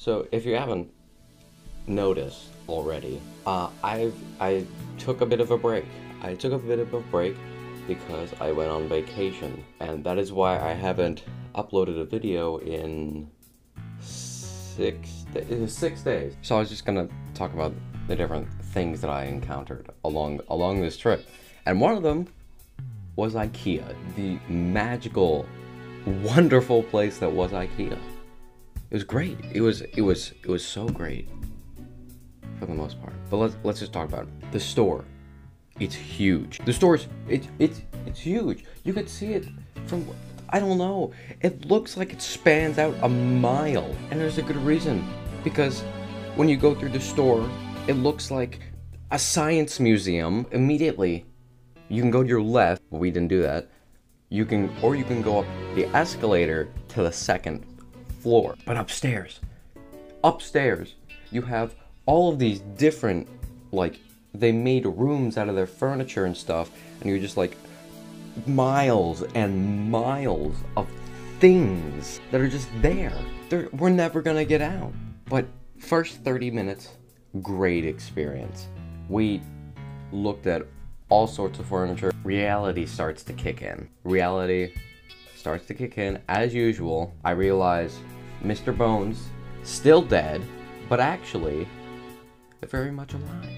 So if you haven't noticed already, uh, I've I took a bit of a break. I took a bit of a break because I went on vacation, and that is why I haven't uploaded a video in six. Six days. So I was just gonna talk about the different things that I encountered along along this trip, and one of them was IKEA, the magical, wonderful place that was IKEA. It was great. It was it was it was so great for the most part. But let's let's just talk about it. The store. It's huge. The store's it's it's it's huge. You could see it from I don't know. It looks like it spans out a mile. And there's a good reason. Because when you go through the store, it looks like a science museum. Immediately, you can go to your left, but we didn't do that. You can or you can go up the escalator to the second floor. But upstairs, upstairs, you have all of these different, like, they made rooms out of their furniture and stuff, and you're just like, miles and miles of things that are just there. They're, we're never gonna get out. But first 30 minutes, great experience. We looked at all sorts of furniture. Reality starts to kick in. Reality starts to kick in. As usual, I realize Mr. Bones still dead, but actually very much alive.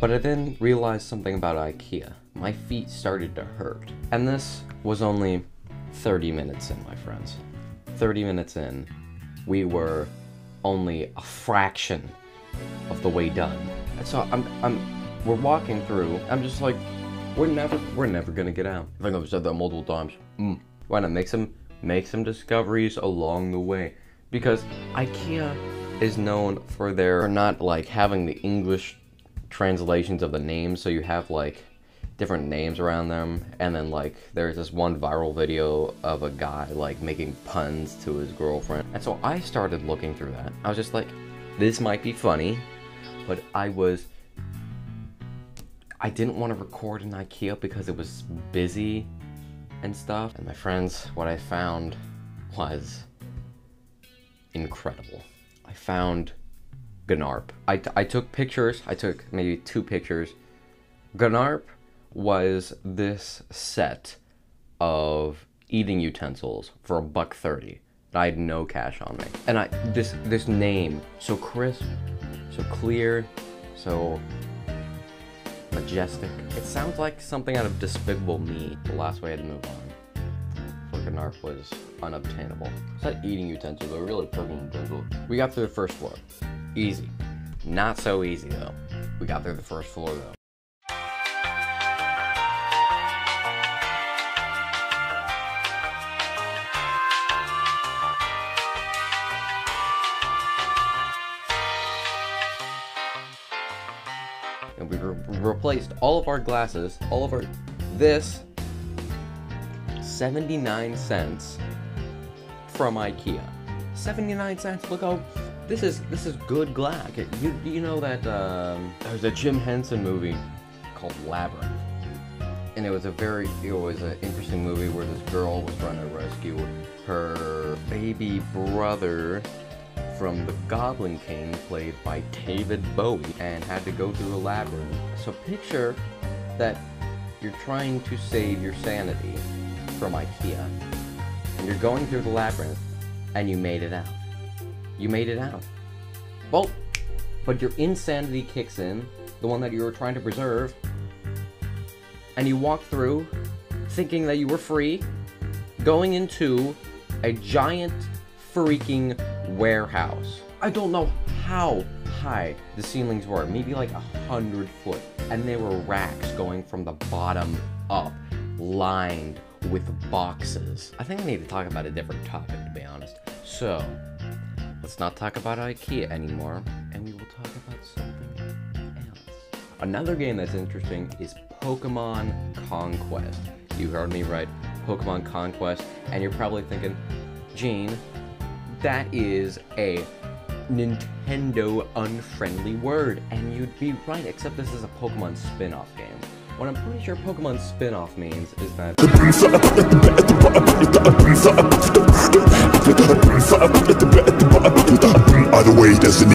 But I then realized something about IKEA. My feet started to hurt. And this was only 30 minutes in, my friends. 30 minutes in, we were only a fraction of the way done. And so I'm, I'm, we're walking through. I'm just like, we're never, we're never gonna get out. I think I've said that multiple times. Mm. Why not make some, make some discoveries along the way? Because IKEA is known for their not like having the English translations of the names, so you have like different names around them, and then like there's this one viral video of a guy like making puns to his girlfriend, and so I started looking through that. I was just like, this might be funny, but I was. I didn't want to record in IKEA because it was busy and stuff. And my friends, what I found was incredible. I found Gnarp. I, I took pictures, I took maybe two pictures. Gnarp was this set of eating utensils for a buck thirty. I had no cash on me. And I this this name, so crisp, so clear, so majestic. It sounds like something out of Despicable Me. The last way I had to move on. Gnarp was unobtainable. It's not eating utensils, but really cooking utensils. We got through the first floor. Easy. Not so easy though. We got through the first floor though. And we re replaced all of our glasses, all of our. This. 79 cents from IKEA. 79 cents. Look how this is this is good glass. You you know that um, there's a Jim Henson movie called Labyrinth, and it was a very it was an interesting movie where this girl was trying to rescue her baby brother from the Goblin King, played by David Bowie, and had to go through a labyrinth. So picture that you're trying to save your sanity from IKEA, and you're going through the labyrinth, and you made it out. You made it out. Well, but your insanity kicks in, the one that you were trying to preserve, and you walk through thinking that you were free, going into a giant freaking warehouse. I don't know how high the ceilings were, maybe like a hundred foot, and there were racks going from the bottom up, lined with boxes. I think I need to talk about a different topic, to be honest. So, let's not talk about IKEA anymore, and we will talk about something else. Another game that's interesting is Pokemon Conquest. You heard me right, Pokemon Conquest, and you're probably thinking, Gene, that is a Nintendo unfriendly word, and you'd be right, except this is a Pokemon spin-off game. What I'm pretty sure Pokemon spin-off means is that the way, doesn't